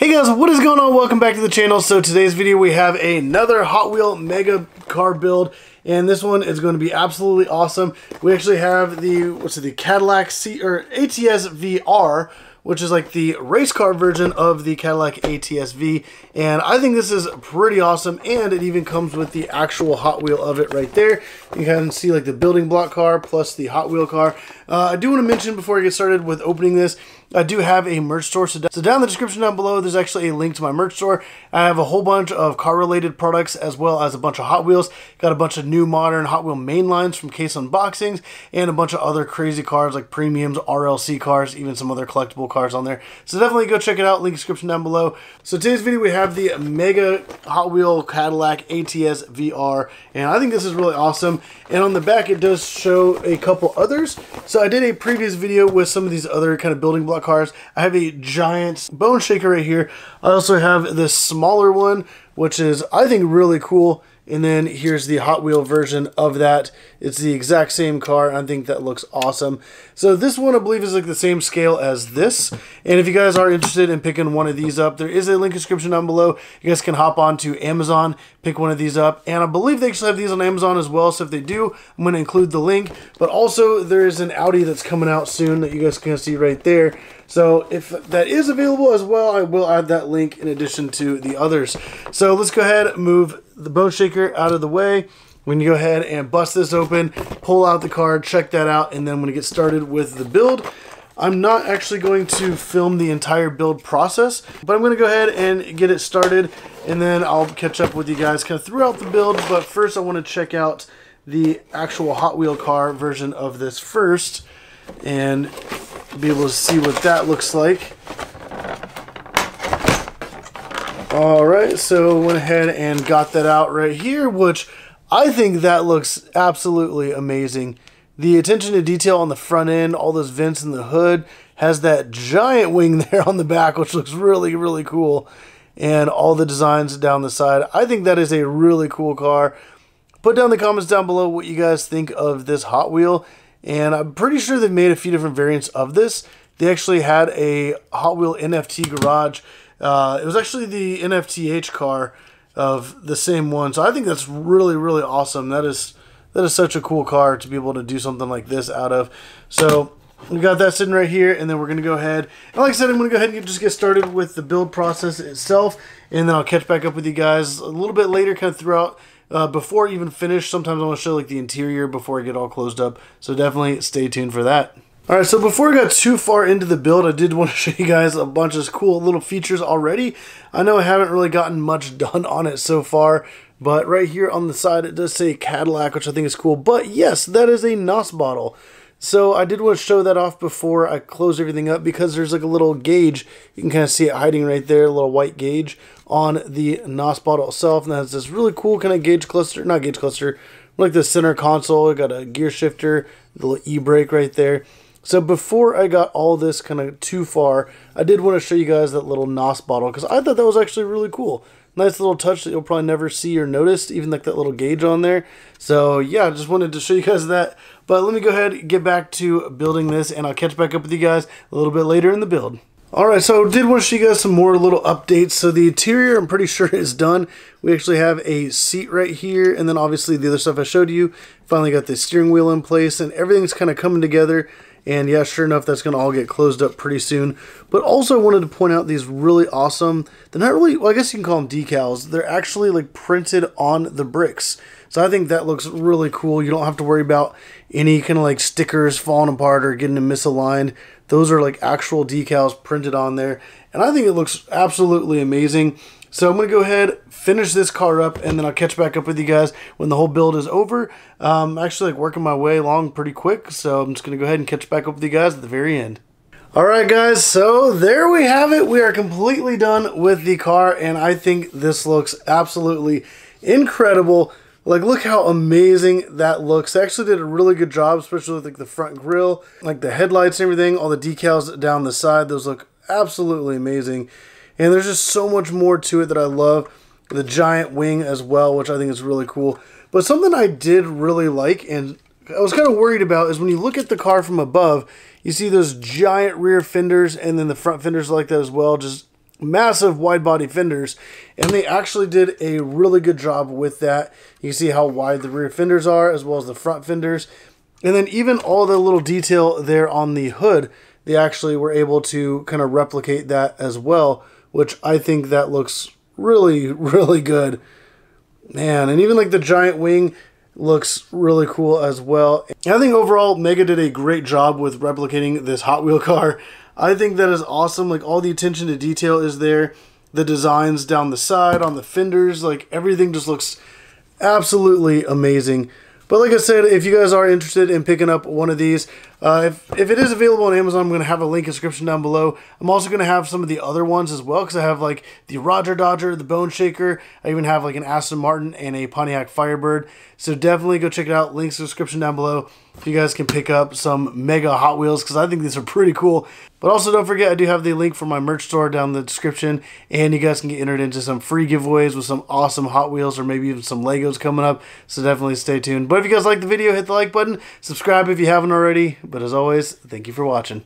Hey guys, what is going on? Welcome back to the channel. So today's video we have another Hot Wheel Mega car build and this one is going to be absolutely awesome. We actually have the what's it, the Cadillac C or ATS VR which is like the race car version of the Cadillac ATS-V. And I think this is pretty awesome. And it even comes with the actual Hot Wheel of it right there. You can see like the building block car plus the Hot Wheel car. Uh, I do want to mention before I get started with opening this, I do have a merch store. So down in the description down below, there's actually a link to my merch store. I have a whole bunch of car-related products as well as a bunch of Hot Wheels. Got a bunch of new modern Hot Wheel main lines from Case Unboxings and a bunch of other crazy cars like premiums, RLC cars, even some other collectible cars on there. So definitely go check it out. Link description down below. So today's video, we have the Mega Hot Wheel Cadillac ATS VR. And I think this is really awesome. And on the back, it does show a couple others. So I did a previous video with some of these other kind of building block cars. I have a giant bone shaker right here. I also have this smaller one, which is, I think, really cool. And then here's the Hot Wheel version of that. It's the exact same car. I think that looks awesome. So this one, I believe, is like the same scale as this. And if you guys are interested in picking one of these up, there is a link description down below. You guys can hop on to Amazon, pick one of these up. And I believe they actually have these on Amazon as well. So if they do, I'm going to include the link. But also, there is an Audi that's coming out soon that you guys can see right there. So if that is available as well, I will add that link in addition to the others. So let's go ahead and move the bone shaker out of the way. We're going to go ahead and bust this open, pull out the card, check that out, and then to get started with the build. I'm not actually going to film the entire build process, but I'm going to go ahead and get it started, and then I'll catch up with you guys kind of throughout the build. But first, I want to check out the actual Hot Wheel car version of this first, and be able to see what that looks like. All right, so went ahead and got that out right here, which I think that looks absolutely amazing. The attention to detail on the front end, all those vents in the hood, has that giant wing there on the back, which looks really, really cool. And all the designs down the side. I think that is a really cool car. Put down the comments down below what you guys think of this Hot Wheel. And I'm pretty sure they've made a few different variants of this. They actually had a Hot Wheel NFT garage uh, it was actually the NFTH car of the same one. So I think that's really, really awesome. That is that is such a cool car to be able to do something like this out of. So we got that sitting right here, and then we're going to go ahead. And like I said, I'm going to go ahead and just get started with the build process itself, and then I'll catch back up with you guys a little bit later, kind of throughout. Uh, before I even finish, sometimes I want to show like the interior before I get all closed up. So definitely stay tuned for that. Alright, so before I got too far into the build, I did want to show you guys a bunch of cool little features already. I know I haven't really gotten much done on it so far, but right here on the side it does say Cadillac, which I think is cool. But yes, that is a NOS bottle. So I did want to show that off before I close everything up because there's like a little gauge. You can kind of see it hiding right there, a little white gauge on the NOS bottle itself. And that's this really cool kind of gauge cluster, not gauge cluster, like the center console. I got a gear shifter, the little e-brake right there. So before I got all this kind of too far, I did want to show you guys that little NOS bottle because I thought that was actually really cool. Nice little touch that you'll probably never see or notice, even like that little gauge on there. So yeah, I just wanted to show you guys that. But let me go ahead and get back to building this and I'll catch back up with you guys a little bit later in the build. Alright, so did want to show you guys some more little updates. So the interior, I'm pretty sure is done. We actually have a seat right here, and then obviously the other stuff I showed you. Finally got the steering wheel in place, and everything's kind of coming together. And yeah, sure enough, that's going to all get closed up pretty soon. But also I wanted to point out these really awesome, they're not really, well, I guess you can call them decals. They're actually like printed on the bricks. So I think that looks really cool. You don't have to worry about any kind of like stickers falling apart or getting misaligned. Those are like actual decals printed on there. And I think it looks absolutely amazing. So I'm going to go ahead, finish this car up, and then I'll catch back up with you guys when the whole build is over. Um, I'm actually like working my way along pretty quick, so I'm just going to go ahead and catch back up with you guys at the very end. Alright guys, so there we have it. We are completely done with the car, and I think this looks absolutely incredible. Like, look how amazing that looks. They actually did a really good job, especially with like the front grille, like the headlights and everything, all the decals down the side. Those look absolutely amazing. And there's just so much more to it that I love. The giant wing as well, which I think is really cool. But something I did really like and I was kind of worried about is when you look at the car from above, you see those giant rear fenders and then the front fenders like that as well. Just massive wide body fenders and they actually did a really good job with that you see how wide the rear fenders are as well as the front fenders and then even all the little detail there on the hood they actually were able to kind of replicate that as well which i think that looks really really good man and even like the giant wing looks really cool as well and i think overall mega did a great job with replicating this hot wheel car I think that is awesome. Like all the attention to detail is there. The designs down the side, on the fenders, like everything just looks absolutely amazing. But like I said, if you guys are interested in picking up one of these, uh, if, if it is available on Amazon, I'm going to have a link in the description down below. I'm also going to have some of the other ones as well because I have like the Roger Dodger, the Bone Shaker. I even have like an Aston Martin and a Pontiac Firebird. So definitely go check it out. Links in description down below if you guys can pick up some mega Hot Wheels because I think these are pretty cool. But also don't forget, I do have the link for my merch store down in the description, and you guys can get entered into some free giveaways with some awesome Hot Wheels or maybe even some Legos coming up. So definitely stay tuned. But if you guys like the video, hit the like button, subscribe if you haven't already. But as always, thank you for watching.